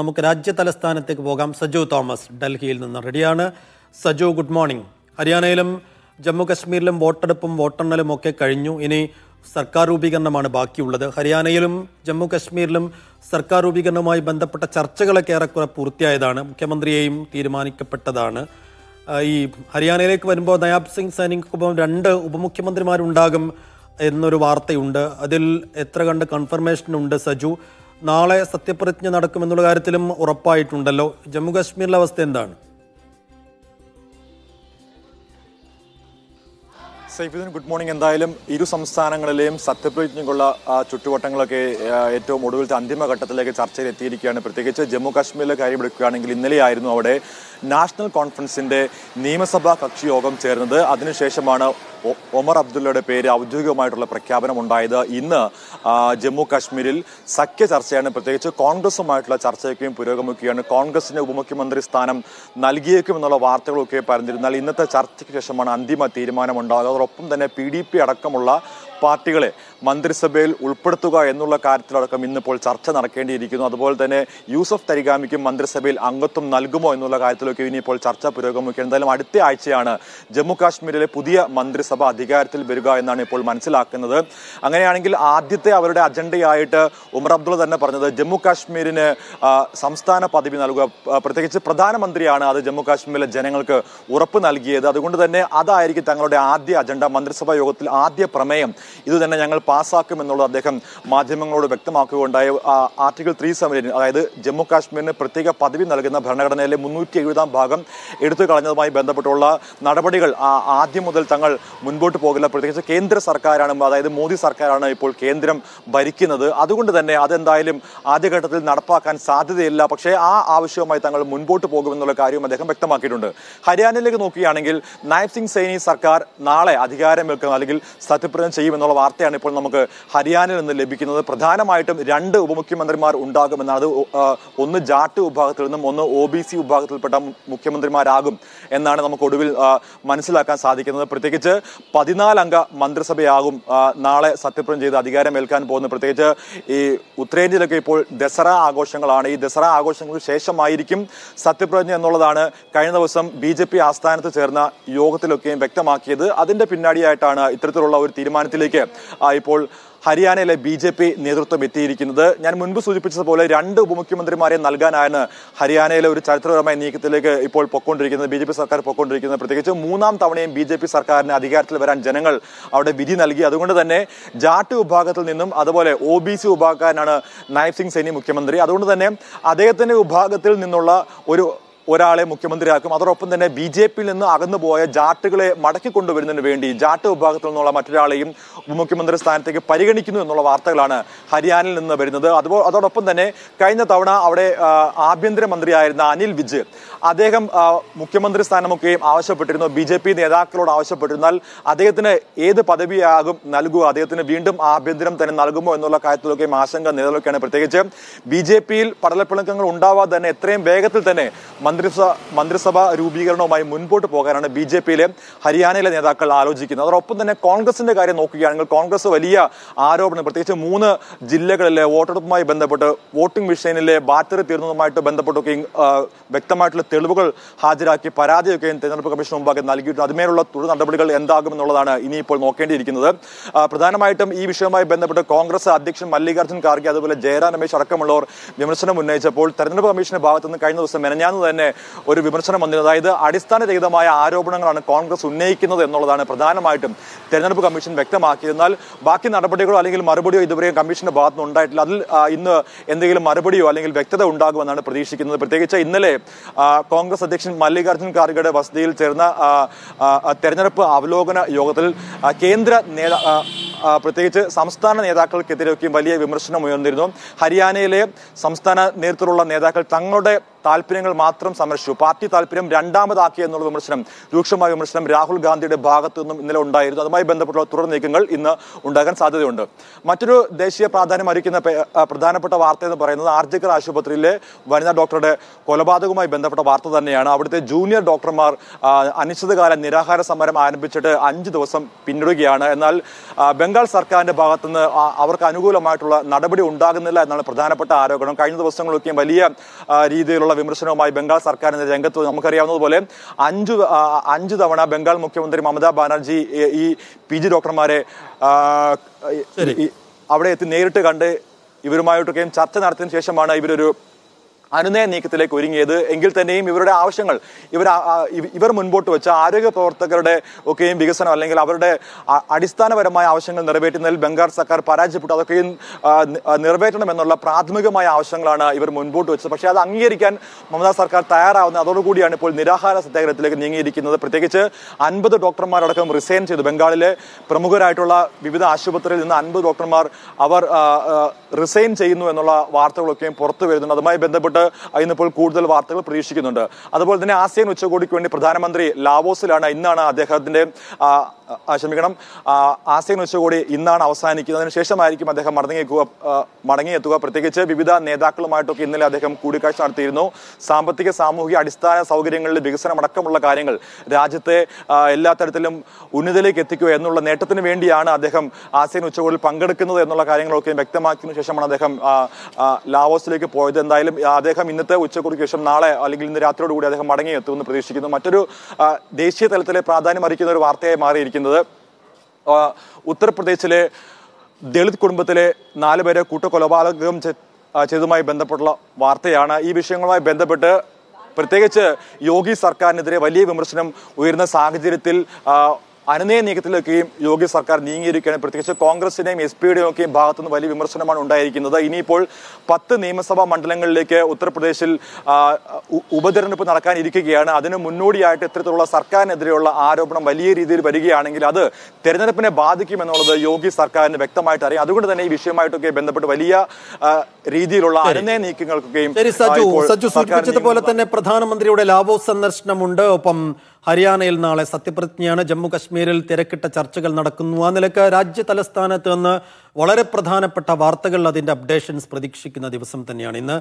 നമുക്ക് രാജ്യ തലസ്ഥാനത്തേക്ക് പോകാം. സജു തോമസ് ഡൽഹിയിൽ നിന്ന് റെഡിയാണ്. സജു ഗുഡ് മോർണിംഗ് ഹരിയാനയിലും ജമ്മു കശ്മീരിലും വോട്ടെടുപ്പും വോട്ടെണ്ണലും ഒക്കെ കഴിഞ്ഞു. ഇനി സർക്കാർ രൂപീകരണമാണ് ബാക്കിയുള്ളത്. ഹരിയാനയിലും ജമ്മു കശ്മീരിലും സർക്കാർ രൂപീകരണവുമായി ബന്ധപ്പെട്ട ചർച്ചകളൊക്കെ ഏറെക്കുറെ പൂർത്തിയായതാണ്. മുഖ്യമന്ത്രിയെയും തീരുമാനിക്കപ്പെട്ടതാണ്. ഈ ഹരിയാനയിലേക്ക് വരുമ്പോൾ നയാബ് സിംഗ് സൈനിക്കൊപ്പം രണ്ട് ഉപമുഖ്യമന്ത്രിമാരുണ്ടാകും എന്നൊരു വാർത്തയുണ്ട്. അതിൽ എത്ര കണ്ട് കൺഫർമേഷൻ ഉണ്ട് സജു? നാളെ സത്യപ്രതിജ്ഞ നടക്കുമെന്നുള്ള കാര്യത്തിലും ഉറപ്പായിട്ടുണ്ടല്ലോ. ജമ്മു കാശ്മീരിലെ അവസ്ഥ എന്താണ്? Saifuddin good morning. എന്തായാലും ഇരു സംസ്ഥാനങ്ങളിലെയും സത്യപ്രതിജ്ഞയ്ക്കുള്ള ചുറ്റുവട്ടങ്ങളൊക്കെ ഏറ്റവും ഒടുവിലത്തെ അന്തിമഘട്ടത്തിലേക്ക് ചർച്ചയിൽ എത്തിയിരിക്കുകയാണ് പ്രത്യേകിച്ച് ജമ്മു കാശ്മീരിലെ കാര്യം എടുക്കുകയാണെങ്കിൽ ഇന്നലെയായിരുന്നു അവിടെ നാഷണൽ കോൺഫറൻസിന്റെ നിയമസഭാ കക്ഷി യോഗം ചേർന്നത്. അതിനുശേഷമാണ് ഒമർ അബ്ദുള്ളയുടെ പേര് ഔദ്യോഗികമായിട്ടുള്ള പ്രഖ്യാപനം ഉണ്ടായത്. ഇന്ന് ജമ്മു കാശ്മീരിൽ സഖ്യ ചർച്ചയാണ് പ്രത്യേകിച്ച് കോൺഗ്രസുമായിട്ടുള്ള ചർച്ചയൊക്കെയും പുരോഗമിക്കുകയാണ്. കോൺഗ്രസിന് ഉപമുഖ്യമന്ത്രി സ്ഥാനം നൽകിയേക്കും എന്നുള്ള വാർത്തകളൊക്കെ പറഞ്ഞിരുന്നാൽ ഇന്നത്തെ ചർച്ചയ്ക്ക് ശേഷമാണ് അന്തിമ തീരുമാനം ഉണ്ടാകുക അതോടൊപ്പം തന്നെ പി ഡി പി അടക്കമുള്ള പാർട്ടികളെ മന്ത്രിസഭയിൽ ഉൾപ്പെടുത്തുക എന്നുള്ള കാര്യത്തിലടക്കം ഇന്നിപ്പോൾ ചർച്ച നടക്കേണ്ടിയിരിക്കുന്നു. അതുപോലെ തന്നെ യൂസഫ് തരിഗാമിക്കും മന്ത്രിസഭയിൽ അംഗത്വം നൽകുമോ എന്നുള്ള കാര്യത്തിലൊക്കെ ഇനിയിപ്പോൾ ചർച്ച പുരോഗമിക്കുക എന്തായാലും അടുത്ത ആഴ്ചയാണ് ജമ്മു കാശ്മീരിലെ പുതിയ മന്ത്രിസഭ അധികാരത്തിൽ വരിക എന്നാണ് ഇപ്പോൾ മനസ്സിലാക്കുന്നത്. അങ്ങനെയാണെങ്കിൽ ആദ്യത്തെ അവരുടെ അജണ്ടയായിട്ട് ഉമർ അബ്ദുള്ള തന്നെ പറഞ്ഞത് ജമ്മു കാശ്മീരിന് സംസ്ഥാന പദവി നൽകുക. പ്രത്യേകിച്ച് പ്രധാനമന്ത്രിയാണ് അത് ജമ്മു കാശ്മീരിലെ ജനങ്ങൾക്ക് ഉറപ്പ് നൽകിയത്. അതുകൊണ്ട് തന്നെ അതായിരിക്കും തങ്ങളുടെ ആദ്യ അജണ്ട. മന്ത്രിസഭാ യോഗത്തിൽ ആദ്യ പ്രമേയം ഇത് തന്നെ ഞങ്ങൾ പാസ്സാക്കുമെന്നുള്ളത് അദ്ദേഹം മാധ്യമങ്ങളോട് വ്യക്തമാക്കുകയുണ്ടായ. ആർട്ടിക്കിൾ ത്രീ സെവന്റീൻ അതായത് ജമ്മു കാശ്മീരിന് പ്രത്യേക പദവി നൽകുന്ന ഭരണഘടനയിലെ മുന്നൂറ്റി എഴുപതാം ഭാഗം എടുത്തു കളഞ്ഞതുമായി ബന്ധപ്പെട്ടുള്ള നടപടികൾ ആദ്യം മുതൽ തങ്ങൾ മുൻപോട്ട് പോകില്ല. പ്രത്യേകിച്ച് കേന്ദ്ര സർക്കാരാണ് അതായത് മോദി സർക്കാരാണ് ഇപ്പോൾ കേന്ദ്രം ഭരിക്കുന്നത്. അതുകൊണ്ട് തന്നെ അതെന്തായാലും ആദ്യഘട്ടത്തിൽ നടപ്പാക്കാൻ സാധ്യതയില്ല. പക്ഷേ ആ ആവശ്യവുമായി തങ്ങൾ മുൻപോട്ട് പോകുമെന്നുള്ള കാര്യവും അദ്ദേഹം വ്യക്തമാക്കിയിട്ടുണ്ട്. ഹരിയാനയിലേക്ക് നോക്കുകയാണെങ്കിൽ നായബ് സിംഗ് സൈനി സർക്കാർ നാളെ അധികാരമേൽക്കുന്ന. അല്ലെങ്കിൽ സത്യപ്രതിജ്ഞ ചെയ്യുമെന്നുള്ള വാർത്തയാണ് ഇപ്പോൾ നമുക്ക് ഹരിയാനയിൽ നിന്ന് ലഭിക്കുന്നത്. പ്രധാനമായിട്ടും രണ്ട് ഉപമുഖ്യമന്ത്രിമാർ ഉണ്ടാകുമെന്നാണ്. അത് ഒന്ന് ജാട്ട് വിഭാഗത്തിൽ നിന്നും ഒന്ന് ഒ ബി സി വിഭാഗത്തിൽപ്പെട്ട മുഖ്യമന്ത്രിമാരാകും എന്നാണ് നമുക്ക് ഒടുവിൽ മനസ്സിലാക്കാൻ സാധിക്കുന്നത്. പ്രത്യേകിച്ച് പതിനാലംഗ മന്ത്രിസഭയാകും നാളെ സത്യപ്രതിജ്ഞ ചെയ്ത് അധികാരമേൽക്കാൻ പോകുന്നത്. പ്രത്യേകിച്ച് ഈ ഉത്തരേന്ത്യയിലൊക്കെ ഇപ്പോൾ ദസറ ആഘോഷങ്ങളാണ്. ഈ ദസറ ആഘോഷങ്ങൾക്ക് ശേഷമായിരിക്കും സത്യപ്രതിജ്ഞ എന്നുള്ളതാണ് കഴിഞ്ഞ ദിവസം ബി ജെ പി ആസ്ഥാനത്ത് ചേർന്ന യോഗത്തിലൊക്കെയും വ്യക്തമാക്കിയത്. അതിന്റെ പിന്നാടിയായിട്ടാണ് ഇത്തരത്തിലുള്ള ഒരു തീരുമാനത്തിലേക്ക് ആ, ഇപ്പോൾ ഹരിയാനയിലെ ബി ജെ പി നേതൃത്വം എത്തിയിരിക്കുന്നത്. ഞാൻ മുൻപ് സൂചിപ്പിച്ചതുപോലെ രണ്ട് ഉപമുഖ്യമന്ത്രിമാരെ നൽകാനാണ് ഹരിയാനയിലെ ഒരു ചരിത്രപരമായ നീക്കത്തിലേക്ക് ഇപ്പോൾ പൊക്കൊണ്ടിരിക്കുന്നത് ബി ജെ പി സർക്കാർ പൊക്കൊണ്ടിരിക്കുന്നത് പ്രത്യേകിച്ച് മൂന്നാം തവണയും ബി ജെ പി സർക്കാരിന് അധികാരത്തിൽ വരാൻ ജനങ്ങൾ അവിടെ വിധി നൽകി. അതുകൊണ്ട് തന്നെ ജാട്ട് വിഭാഗത്തിൽ നിന്നും അതുപോലെ ഒ ബി സി വിഭാഗക്കാരനാണ് നായബ് സിംഗ് സൈനി മുഖ്യമന്ത്രി. അതുകൊണ്ട് തന്നെ അദ്ദേഹത്തിന്റെ വിഭാഗത്തിൽ നിന്നുള്ള ഒരു ഒരാളെ മുഖ്യമന്ത്രിയാക്കും. അതോടൊപ്പം തന്നെ ബി ജെ പിയിൽ നിന്ന് അകന്നുപോയ ജാട്ടുകളെ മടക്കി കൊണ്ടുവരുന്നതിന് വേണ്ടി ജാട്ട് വിഭാഗത്തിൽ നിന്നുള്ള മറ്റൊരാളെയും ഉപമുഖ്യമന്ത്രി സ്ഥാനത്തേക്ക് പരിഗണിക്കുന്നു എന്നുള്ള വാർത്തകളാണ് ഹരിയാനയിൽ നിന്ന് വരുന്നത്. അതുപോലെ അതോടൊപ്പം തന്നെ കഴിഞ്ഞ തവണ അവിടെ ആഭ്യന്തരമന്ത്രിയായിരുന്ന അനിൽ വിജ് അദ്ദേഹം മുഖ്യമന്ത്രി സ്ഥാനമൊക്കെയും ആവശ്യപ്പെട്ടിരുന്നു. ബി ജെ പി നേതാക്കളോട് ആവശ്യപ്പെട്ടിരുന്നാൽ അദ്ദേഹത്തിന് ഏത് പദവിയാകും നൽകുക അദ്ദേഹത്തിന് വീണ്ടും ആഭ്യന്തരം തന്നെ നൽകുമോ എന്നുള്ള കാര്യത്തിലൊക്കെയും ആശങ്ക നിലനിൽക്കുകയാണ്. പ്രത്യേകിച്ച് ബി ജെ പിയിൽ പടലപ്പിണക്കങ്ങൾ ഉണ്ടാവാതെ തന്നെ എത്രയും വേഗത്തിൽ തന്നെ മന്ത്രിസഭ മന്ത്രിസഭ രൂപീകരണവുമായി മുൻപോട്ട് പോകാനാണ് ബി ജെ പിയിലെ ഹരിയാനയിലെ നേതാക്കൾ ആലോചിക്കുന്നത്. അതോടൊപ്പം തന്നെ കോൺഗ്രസിന്റെ കാര്യം നോക്കുകയാണെങ്കിൽ കോൺഗ്രസ് വലിയ ആരോപണം പ്രത്യേകിച്ച് മൂന്ന് ജില്ലകളിലെ വോട്ടെടുപ്പുമായി ബന്ധപ്പെട്ട് വോട്ടിംഗ് മെഷീനിലെ ബാറ്ററി തീർന്നതുമായിട്ട് ബന്ധപ്പെട്ടൊക്കെ ആ, വ്യക്തമായിട്ടുള്ള തെളിവുകൾ ഹാജരാക്കി പരാതിയൊക്കെയും തെരഞ്ഞെടുപ്പ് കമ്മീഷൻ മുമ്പാകെ നൽകിയിട്ടുണ്ട്. അതുമേലുള്ള തുടർ നടപടികൾ എന്താകുമെന്നുള്ളതാണ് ഇനിയിപ്പോൾ നോക്കേണ്ടിയിരിക്കുന്നത്. പ്രധാനമായിട്ടും ഈ വിഷയവുമായി ബന്ധപ്പെട്ട് കോൺഗ്രസ് അധ്യക്ഷൻ മല്ലികാർജുൻ ഖാർഗെ അതുപോലെ ജയറാം രമേശ് അടക്കമുള്ളവർ വിമർശനം ഉന്നയിച്ചപ്പോൾ തെരഞ്ഞെടുപ്പ് കമ്മീഷന്റെ ഭാഗത്തുനിന്ന് കഴിഞ്ഞ ദിവസം മെനഞ്ഞാന്ന് തന്നെ ഒരു വിമർശനം വന്നിരുന്നത് അതായത് അടിസ്ഥാനരഹിതമായ ആരോപണങ്ങളാണ് കോൺഗ്രസ് ഉന്നയിക്കുന്നത് എന്നുള്ളതാണ് പ്രധാനമായിട്ടും തെരഞ്ഞെടുപ്പ് കമ്മീഷൻ വ്യക്തമാക്കിയിരുന്നാൽ ബാക്കി നടപടികളോ അല്ലെങ്കിൽ മറുപടിയോ ഇതുവരെ കമ്മീഷന്റെ ഭാഗത്ത് നിന്ന് ഉണ്ടായിട്ടില്ല. അതിൽ ഇന്ന് എന്തെങ്കിലും മറുപടിയോ അല്ലെങ്കിൽ വ്യക്തത ഉണ്ടാകുമെന്നാണ് പ്രതീക്ഷിക്കുന്നത്. പ്രത്യേകിച്ച് ഇന്നലെ കോൺഗ്രസ് അധ്യക്ഷൻ മല്ലികാർജുൻ ഖാർഗെയുടെ വസതിയിൽ ചേർന്ന തെരഞ്ഞെടുപ്പ് അവലോകന യോഗത്തിൽ കേന്ദ്ര നേതാ പ്രത്യേകിച്ച് സംസ്ഥാന നേതാക്കൾക്കെതിരെയൊക്കെയും വലിയ വിമർശനം ഉയർന്നിരുന്നു. ഹരിയാനയിലെ സംസ്ഥാന നേതൃത്വത്തിലുള്ള നേതാക്കൾ തങ്ങളുടെ താല്പര്യങ്ങൾ മാത്രം സംരക്ഷിച്ചു. പാർട്ടി താല്പര്യം രണ്ടാമതാക്കി എന്നുള്ള വിമർശനം രൂക്ഷമായ വിമർശനം രാഹുൽ ഗാന്ധിയുടെ ഭാഗത്തു നിന്നും ഇന്നലെ ഉണ്ടായിരുന്നു. അതുമായി ബന്ധപ്പെട്ടുള്ള തുടർ നീക്കങ്ങൾ ഇന്ന് ഉണ്ടാകാൻ സാധ്യതയുണ്ട്. മറ്റൊരു ദേശീയ പ്രാധാന്യം അറിയിക്കുന്ന പ്രധാനപ്പെട്ട വാർത്ത എന്ന് പറയുന്നത് ആർജിക്കർ ആശുപത്രിയിലെ വനിതാ ഡോക്ടറുടെ കൊലപാതകവുമായി ബന്ധപ്പെട്ട വാർത്ത തന്നെയാണ്. അവിടുത്തെ ജൂനിയർ ഡോക്ടർമാർ അനിശ്ചിതകാല നിരാഹാര സമരം ആരംഭിച്ചിട്ട് അഞ്ച് ദിവസം പിന്നിടുകയാണ്. എന്നാൽ ബംഗാൾ സർക്കാരിന്റെ ഭാഗത്തുനിന്ന് അവർക്ക് അനുകൂലമായിട്ടുള്ള നടപടി ഉണ്ടാകുന്നില്ല എന്നാണ് പ്രധാനപ്പെട്ട ആരോപണം. കഴിഞ്ഞ ദിവസങ്ങളൊക്കെയും വലിയ ആ, രീതിയിലുള്ള വിമർശനവുമായി ബംഗാൾ സർക്കാരിന്റെ രംഗത്ത് വന്നു. നമുക്കറിയാവുന്നതുപോലെ അഞ്ചു അഞ്ചു തവണ ബംഗാൾ മുഖ്യമന്ത്രി മമതാ ബാനർജി ഈ- പി ജി ഡോക്ടർമാരെ അവിടെ എത്തി നേരിട്ട് കണ്ട് ഇവരുമായിട്ടൊക്കെയും ചർച്ച നടത്തിയതിനു ശേഷമാണ് ഇവരൊരു അനുനയ നീക്കത്തിലേക്ക് ഒരുങ്ങിയത്. എങ്കിൽ തന്നെയും ഇവരുടെ ആവശ്യങ്ങൾ ഇവർ ഇവർ മുൻപോട്ട് വെച്ച ആരോഗ്യ പ്രവർത്തകരുടെ ഒക്കെയും വികസനം അല്ലെങ്കിൽ അവരുടെ അടിസ്ഥാനപരമായ ആവശ്യങ്ങൾ നിറവേറ്റുന്നതിൽ ബംഗാൾ സർക്കാർ പരാജയപ്പെട്ടു. അതൊക്കെയും നിറവേറ്റണമെന്നുള്ള പ്രാഥമികമായ ആവശ്യങ്ങളാണ് ഇവർ മുൻപോട്ട് വെച്ചത്. പക്ഷേ അത് അംഗീകരിക്കാൻ മമതാ സർക്കാർ തയ്യാറാവുന്ന അതോടുകൂടിയാണ് ഇപ്പോൾ നിരാഹാര സത്യാഗ്രഹത്തിലേക്ക് നീങ്ങിയിരിക്കുന്നത്. പ്രത്യേകിച്ച് അൻപത് ഡോക്ടർമാരടക്കം റിസൈൻ ചെയ്തു. ബംഗാളിലെ പ്രമുഖരായിട്ടുള്ള വിവിധ ആശുപത്രിയിൽ നിന്ന് അൻപത് ഡോക്ടർമാർ അവർ റിസൈൻ ചെയ്യുന്നു എന്നുള്ള വാർത്തകളൊക്കെയും പുറത്തു വരുന്നുണ്ട്. അതുമായി ബന്ധപ്പെട്ട് ഇന്നിപ്പോൾ കൂടുതൽ വാർത്തകൾ പ്രതീക്ഷിക്കുന്നുണ്ട്. അതുപോലെ തന്നെ ആസിയൻ ഉച്ചകോടിക്ക് വേണ്ടി പ്രധാനമന്ത്രി ലാവോസിലാണ് ഇന്നാണ് അദ്ദേഹത്തിന്റെ ക്ഷമിക്കണം. ആസിയൻ ഉച്ചകോടി ഇന്നാണ് അവസാനിക്കുന്നത് അതിന് ശേഷമായിരിക്കും അദ്ദേഹം മടങ്ങിയെത്തുക മടങ്ങിയെത്തുക. പ്രത്യേകിച്ച് വിവിധ നേതാക്കളുമായിട്ടൊക്കെ ഇന്നലെ അദ്ദേഹം കൂടിക്കാഴ്ച നടത്തിയിരുന്നു. സാമ്പത്തിക സാമൂഹിക അടിസ്ഥാന സൗകര്യങ്ങളിലെ വികസനം അടക്കമുള്ള കാര്യങ്ങൾ രാജ്യത്തെ എല്ലാ തരത്തിലും ഉന്നതിയിലേക്ക് എത്തിക്കുക എന്നുള്ള നേട്ടത്തിന് വേണ്ടിയാണ് അദ്ദേഹം ആസിയൻ ഉച്ചകോടിയിൽ പങ്കെടുക്കുന്നത് എന്നുള്ള കാര്യങ്ങളൊക്കെ വ്യക്തമാക്കിയതിനു ശേഷമാണ് അദ്ദേഹം ലാവോസിലേക്ക് പോയത്. എന്തായാലും അദ്ദേഹം ഇന്നത്തെ ഉച്ചകോടിക്ക് ശേഷം നാളെ അല്ലെങ്കിൽ ഇന്ന് രാത്രിയോടുകൂടി അദ്ദേഹം മടങ്ങിയെത്തുമെന്ന് പ്രതീക്ഷിക്കുന്നു. മറ്റൊരു ദേശീയ തലത്തിലെ പ്രാധാന്യം അറിയിക്കുന്ന ഒരു വാർത്തയായി മാറിയിരിക്കുന്നത് ആ, ഉത്തർപ്രദേശിലെ ദളിത് കുടുംബത്തിലെ നാല് പേരെ കൂട്ടക്കൊലപാതകം ചെയ്തതുമായി ബന്ധപ്പെട്ടുള്ള വാർത്തയാണ് ഈ വിഷയങ്ങളുമായി ബന്ധപ്പെട്ട് പ്രത്യേകിച്ച് യോഗി സർക്കാരിനെതിരെ വലിയ വിമർശനം ഉയരുന്ന സാഹചര്യത്തിൽ അനുനയ നീക്കത്തിലൊക്കെയും യോഗി സർക്കാർ നീങ്ങിയിരിക്കുകയാണ്. പ്രത്യേകിച്ച് കോൺഗ്രസിന്റെയും എസ് പിയുടെയും ഒക്കെയും ഭാഗത്തുനിന്ന് വലിയ വിമർശനമാണ് ഉണ്ടായിരിക്കുന്നത്. ഇനിയിപ്പോൾ പത്ത് നിയമസഭാ മണ്ഡലങ്ങളിലേക്ക് ഉത്തർപ്രദേശിൽ ഉപതെരഞ്ഞെടുപ്പ് നടക്കാനിരിക്കുകയാണ്. അതിന് മുന്നോടിയായിട്ട് ഇത്തരത്തിലുള്ള സർക്കാരിനെതിരെയുള്ള ആരോപണം വലിയ രീതിയിൽ വരികയാണെങ്കിൽ അത് തെരഞ്ഞെടുപ്പിനെ ബാധിക്കുമെന്നുള്ളത് യോഗി സർക്കാരിന് വ്യക്തമായിട്ട് അറിയാം. അതുകൊണ്ട് തന്നെ ഈ വിഷയമായിട്ടൊക്കെ ബന്ധപ്പെട്ട് വലിയ രീതിയിലുള്ള അനുനയ നീക്കങ്ങൾക്കൊക്കെയും ശരി ആ, സജു സജു സൂചിപ്പിച്ചതുപോലെ തന്നെ പ്രധാനമന്ത്രിയുടെ ലാവോസ് സന്ദർശനമുണ്ട്. ഒപ്പം ഹരിയാനയിൽ നാളെ സത്യപ്രതിജ്ഞയാണ് ജമ്മു കശ്മീരിൽ തിരക്കിട്ട ചർച്ചകൾ നടക്കുന്നു. ആ നിലയ്ക്ക് രാജ്യ തലസ്ഥാനത്ത് നിന്ന് വളരെ പ്രധാനപ്പെട്ട വാർത്തകൾ അതിന്റെ അപ്ഡേഷൻസ് പ്രതീക്ഷിക്കുന്ന ദിവസം തന്നെയാണ്. ഇന്ന്